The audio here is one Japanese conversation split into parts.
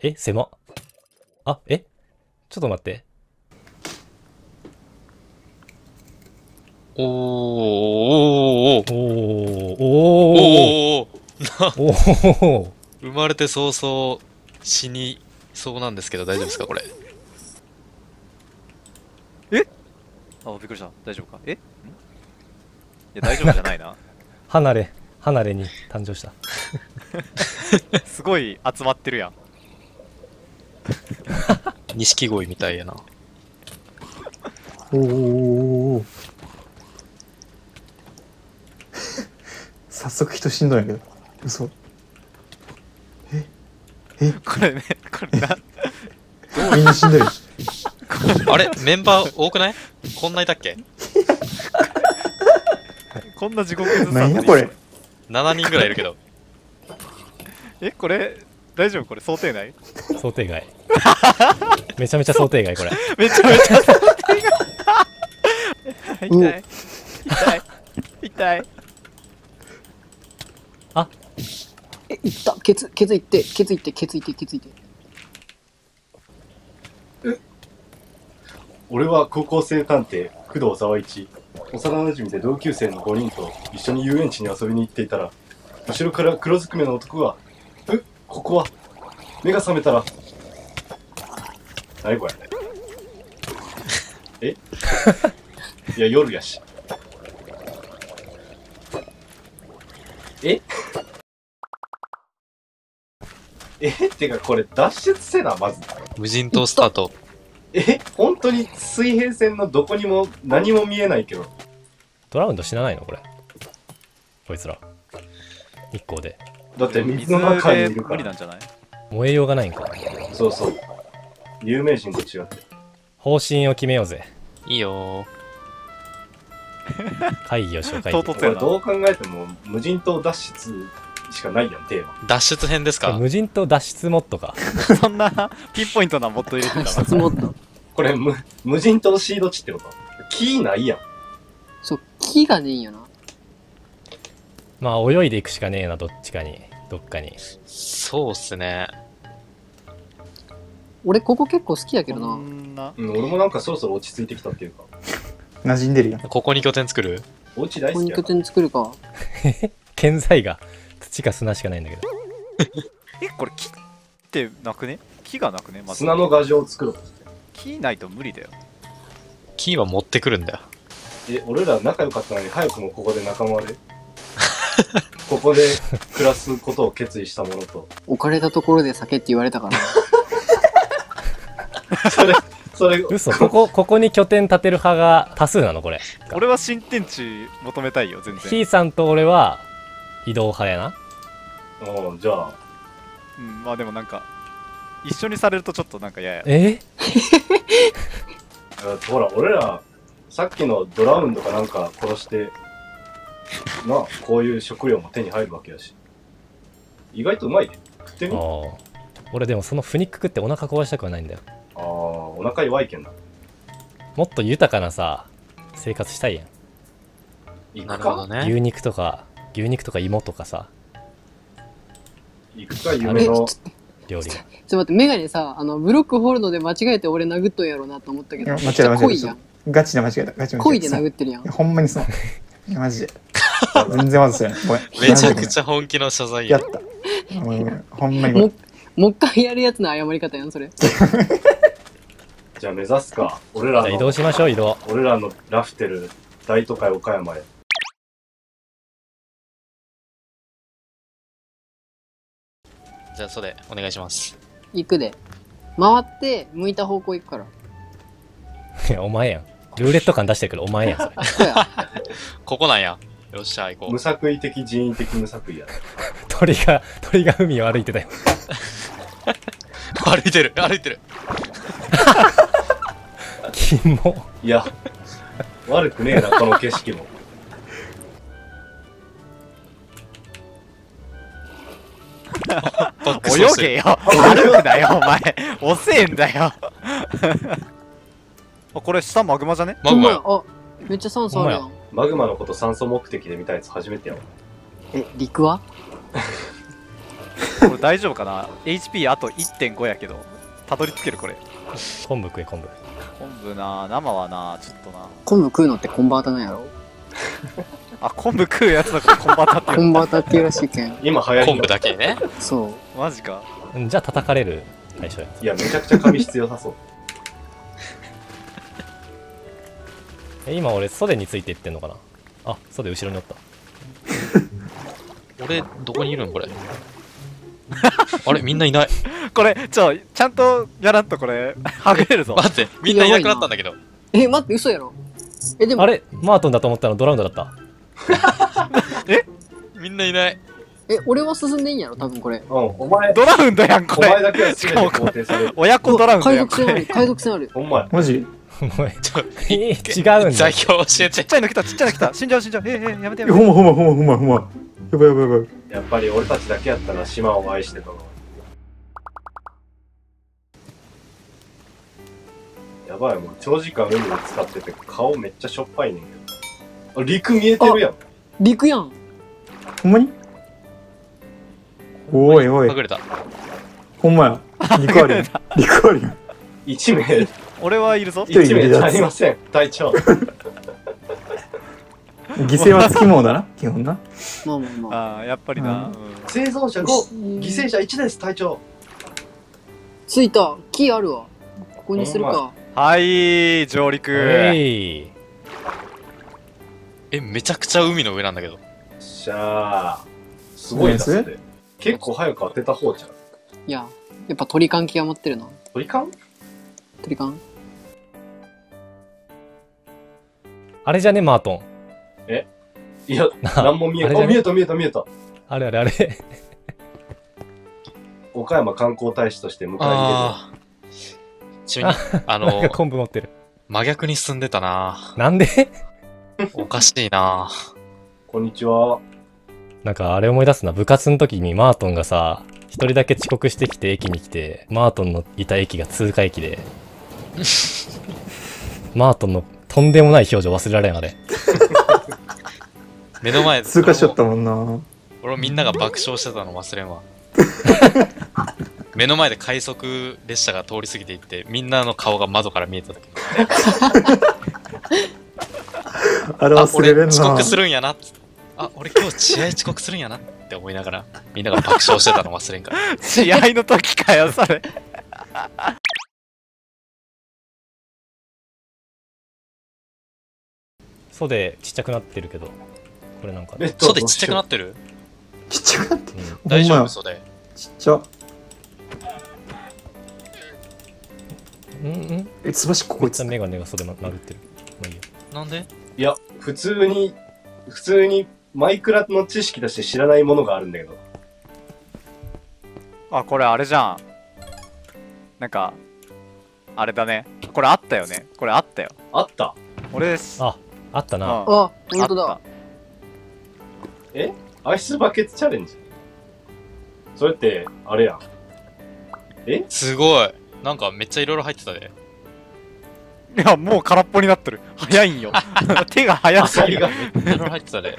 え、狭っ。あ、え？ちょっと待って。おーおーおーおー、おー、おーおーおー、おー、生まれて早々死にそうなんですけど大丈夫ですかこれ？あ、びっくりした。大丈夫か？え？ん？いや、大丈夫じゃないな。離れ、離れに誕生した。すごい集まってるやん。錦鯉みたいやな。おー。おーおー早速人死んどんやけど。嘘。これね、これな、みんな死んでる。あれ？メンバー多くない？こんないたっけ？こんな地獄絵図何やこれ ?7 人ぐらいいるけど。え、これ、大丈夫これ想定内想定外。めちゃめちゃ想定外、これ。めちゃめちゃ想定外痛い。痛い。痛い。え、いった。ケツ、ケツいって、ケツいって、ケツいって、ケツいって。俺は高校生探偵工藤沢一幼馴染で同級生の5人と一緒に遊園地に遊びに行っていたら後ろから黒ずくめの男が「えここは。目が覚めたら。何これ。え？いや夜やし。え？え？ってかこれ脱出せなまず。無人島スタート。え？本当に水平線のどこにも何も見えないけど。ドラウンド死なないのこれ。こいつら。日光で。だって水水の中にいでるから無理なんじゃない？燃えようがないんか。そうそう有名人と違って方針を決めようぜ。いいよ 会議をしよう、会議。唐突どう考えても無人島脱出しかないやんテーマー。脱出編ですか？無人島脱出モッドか。そんなピンポイントなモッド入れてたわ質問と。これ無無人島シード地ってこと？木ないやんそう、木がねえんよな。まあ、泳いでいくしかねえな、どっちかに。どっかに。そうっすね。俺、ここ結構好きやけどそな。んな。うん俺もなんかそろそろ落ち着いてきたっていうか 馴染んでるやんここに拠点作る？お家大ここに拠好きやから点作るか。建材が土か砂しかないんだけど。え、これ木ってなくね？木がなくね？まず。砂の画像を作ろう木ないと無理だよ。キーは持ってくるんだよ。え俺ら仲良かったのに早くもここで仲間で ここで暮らすことを決意したものと置かれたところで酒って言われたから。それそれ嘘、ここ、ここに拠点建てる派が多数なの、これ。俺は新天地求めたいよ、全然。ひーさんと俺は移動派やな。うんじゃあうん、まあでもなんか、一緒にされるとちょっとなんか嫌や。え？だってほら俺らさっきのドラウンドかなんか殺して なあこういう食料も手に入るわけやし意外とうまいで食ってみ？ああー俺でもそのフニック食ってお腹壊したくはないんだよ。あーお腹弱いけんなもっと豊かなさ、生活したいやん。行くかなるほどね。牛肉とか、牛肉とか芋とかさ、行くか夢の料理が。ちょっと待って、メガネさ、あの、ブロックホールドで間違えて俺殴っとんやろうなと思ったけど。間違えた間違えた。ガチで間違えたガチで間違えた恋で殴ってるやん。ほんまにそういやマジで全然わざとやないごめんめちゃくちゃ本気の謝罪ややっ。たごめんごめんほんまにごめもんもう一回やるやつの謝り方やん、それ。じゃあ目指すか俺らじゃあ移動のしましょう、移動。俺らのラフテル大都会岡山へじゃあ、それ、お願いします。行くで。回って、向いた方向行くから。いや、お前やん。ルーレット感出してるけど、お前やん、それ。そうや。ここなんや。よっしゃ、行こ無う。作為的人為的無作為や 鳥が、鳥が海を歩いてたよ。歩いてる、歩いてる。キモ。いや悪くねえなこの景色も泳げよ歩くなよ、お前遅えんだよ あ、これ下マグマじゃね？マグマあ、めっちゃ酸素あるやん。マグマのこと酸素目的で見たやつ初めてやわえ、陸は？これ大丈夫かな ?HP あと1.5やけど。たどり着けるこれ。昆布食え昆布昆布な、生はな、ちょっとな。昆布食うのってコンバータなんやろ？あ、昆布食うやつのことコンバータってコンバータっていうらしいけん。今流行りの昆布だけにね。そう。の。マジか。うんじゃあ叩かれる対象やいや、めちゃくちゃ髪質良さそう。え今俺袖についていってんのかな？あ袖後ろにおった 俺、どこにいるん？これ。あれみんないない。これ、ちょ、ちゃんとやらんとこれ、はぐれるぞ。待って、みんないなくなったんだけど。え、待って、嘘やろえ、でも、あれマートンだと思ったのドラウンドだったみんないない。え、俺は進んでいいんやろ多分これ。うん、お前、ドラウンドやん、これ。お前だけは全て肯定される。親子ドラウンドやん、これ。海賊船ある、海賊船ある。ほんまや。マジ？お前ちょえ違うんだ座標教え。ちってちゃいの来た、ちっちゃいの来た。死んじゃう、死んじゃう。ええ、ええやめてやえめて。ほんまほんまほんまほんまほんま。やばいやばいやばい。やっぱり俺たちだけやったら島を愛してたの。やばい、もう長時間海に使ってて顔めっちゃしょっぱいねんけど。あ、陸見えてるやん。陸やん。ほんまに？おいおいは。ぐれた。ほんまや。陸ありやん。陸ありやん。一名、俺はいるぞ。一人一名いるやつ足りません。隊長。犠牲はつきものだな、基本な。まあまあまあ。ああ、やっぱりな。う生存者5、犠牲者1です、隊長。着いた。木あるわ。ここにするか。はい、上陸。えめちゃくちゃ海の上なんだけど。しゃあ。すごいな、それで。結構早く当てた方じゃん。いや、やっぱ鳥感極まってるな。鳥感鳥感あれじゃねマートン？いや、なんも見えた。ね？見えた見えた見えた。あれあれあれ 岡山観光大使として迎え入ああ。ちなみに、あの、昆布持ってる真逆に進んでたな。なんで？おかしいな。れる。こんにちは。なんかあれ思い出すな部活の時にマートンがさ一人だけ遅刻してきて駅に来てマートンのいた駅が通過駅で マートンのとんでもない表情忘れられんあれ目の前で。通過しちゃったもんな。俺もみんなが爆笑してたの忘れんわ。目の前で快速列車が通り過ぎていって、みんなの顔が窓から見えた時あれあ、忘れれんな俺遅刻。するんやなあ、俺今日試合遅刻するんやなって思いながら、みんなが爆笑してたの忘れんから。試合の時かよ、それ。袖ちっちゃくなってるけどこれなんか、ベッド袖ちっちゃくなってる？ちっちゃくなって。うん大丈夫？袖。ちっちゃ。うんうんえ、つばしここいつ。メガネが袖ま殴ってるまあいいよなんで？いや、普通に、普通にマイクラの知識として知らないものがあるんだけど。あ、これあれじゃん。なんか、あれだね。これあったよね。これあったよ。あった俺です。ああったな、うんあ、本当だ。え？アイスバケツチャレンジ？それって、あれやん。すごい。なんかめっちゃいろいろ入ってたで。たいや、もう空っぽになってる。早いんよ。手が早すぎる。いろいろ入ってたで。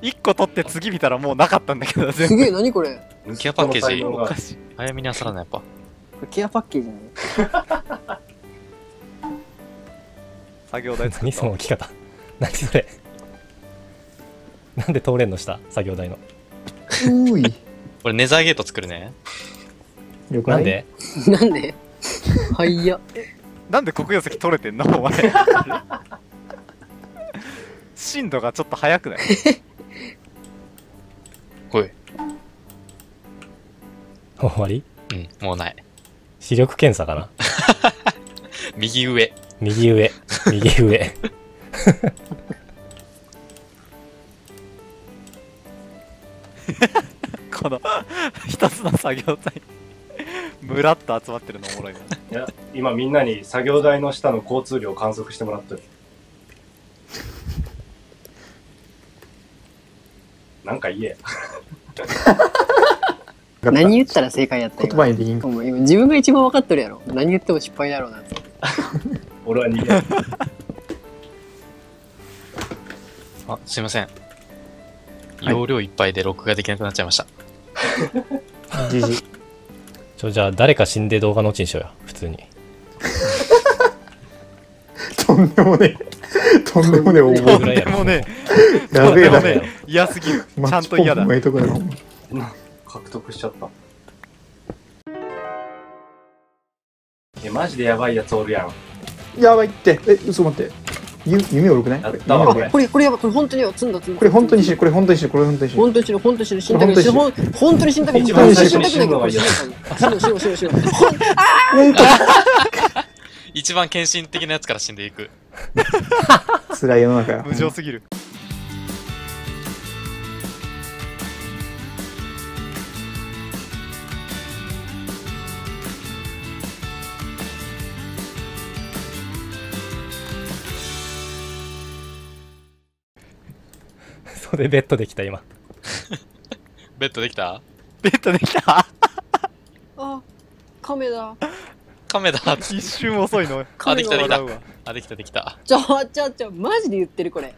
一個取って次見たらもうなかったんだけど。すげえ、何これ？ケアパッケージ。早めにあさらな、やっぱ。ケアパッケージなの？作業台作何ったその置き方？何それ？なんで通れんの下？作業台のうーい。これネザーゲート作るね。了解なんで？なんで？はいや。なんで黒曜石取れてんの？お前。進度がちょっと速くない？ほい。終わり？うん、もうない。視力検査かな？右上。右上右上 この一つの作業台むらっと集まってるのおもろいないや、今みんなに作業台の下の交通量を観測してもらってる。なんか言え。何言ったら正解やった言葉にできん自分が一番分かってるやろ。何言っても失敗だろうなって。俺は逃げる。あ、すいません。容量いっぱいで録画できなくなっちゃいました。じじ。ちょ、じゃあ誰か死んで動画のオチにしようよ。普通に。とんでもねえ。とんでもねえ応これぐらい募。やろ。もうね、やべえな。もうね、嫌すぎる。ちゃんと嫌だ。獲得しちゃった。え、マジでやばいやつおるやん。やばいって。え、嘘待って。ゆ夢悪くない？これ、これやばい、これ本当にやばい、積んだ積んだ。これ本当に死ぬ、これ本当に死ぬ、これ本当に死ぬ。本当に死ぬ、本当に死ぬ、死んだけど、死ぬ、本当に死んだけど、一番最死んだけど、初に死ぬ死ぬ、死ぬ、死ぬ、一番献身的なやつから死んでいく。辛い世の中や。無情すぎる。それベッドできた今。ベッドできた？ベッドできた？あ、亀だ。カメだ。一瞬遅いの？あ、できたできた。あ、できたできた。ちょ、ちょ、ちょ、マジで言ってるこれ。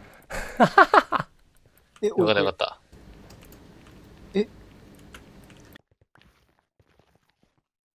え、よかったよかった。